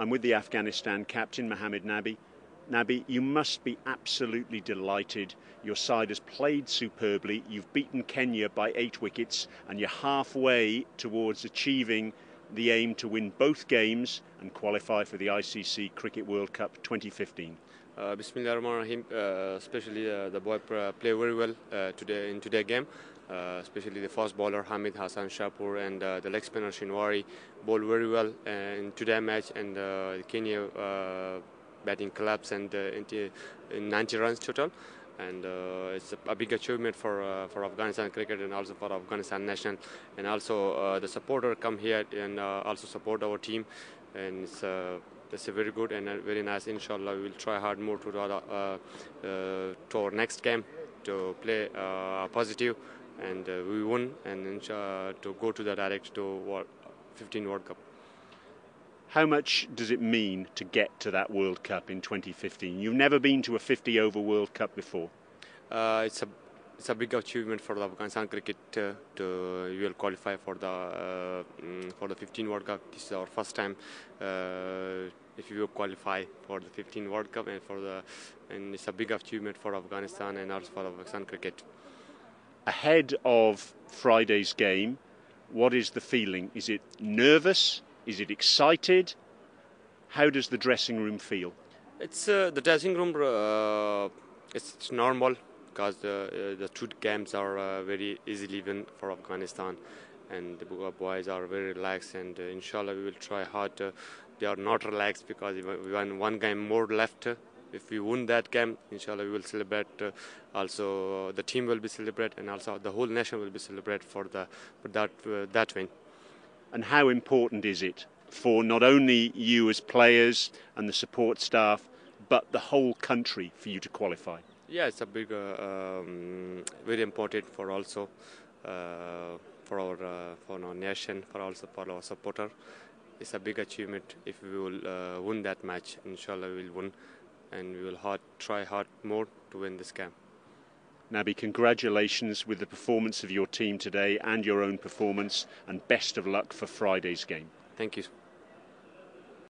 I'm with the Afghanistan captain, Mohammad Nabi. Nabi, you must be absolutely delighted. Your side has played superbly. You've beaten Kenya by eight wickets, and you're halfway towards achieving the aim to win both games and qualify for the ICC Cricket World Cup 2015. Uh, Bismillah uh, especially uh, the boy play very well uh, today in today's game. Uh, especially the fast bowler Hamid Hassan Shapoor and uh, the leg spinner Shinwari bowled very well in today's match and Kenya batting collapse and in 90 runs total and uh, it's a, big achievement for uh, for Afghanistan cricket and also for Afghanistan national and also uh, the supporter come here and also support our team and it's that's a very good and very nice. Inshallah, we will try hard more to, uh, uh, to our next game to play uh, positive and uh, we won and uh, to go to the direct to what 15 World Cup. How much does it mean to get to that World Cup in 2015? You've never been to a 50 over World Cup before. Uh, it's a it's a big achievement for the Afghanistan cricket uh, to we will qualify for the uh, mm, for the 15 World Cup. This is our first time uh, if you qualify for the 15 World Cup and for the and it's a big achievement for Afghanistan and also for Afghanistan cricket ahead of Friday's game, what is the feeling? Is it nervous? Is it excited? How does the dressing room feel? It's uh, the dressing room. Uh, it's normal because the, uh, the two games are uh, very easily win for Afghanistan, and the boys are very relaxed. And uh, inshallah, we will try hard. they are not relaxed because we one game more left if we win that game, inshallah, we will celebrate. Uh, also, uh, the team will be celebrate, and also the whole nation will be celebrate for the for that uh, that win. And how important is it for not only you as players and the support staff, but the whole country for you to qualify? Yeah, it's a big, uh, um, very important for also uh, for our uh, for our nation, for also for our supporter. It's a big achievement if we will win that match. Inshallah, we will win and we will hard, try hard more to win this game. Nabi, congratulations with the performance of your team today and your own performance, and best of luck for Friday's game. Thank you.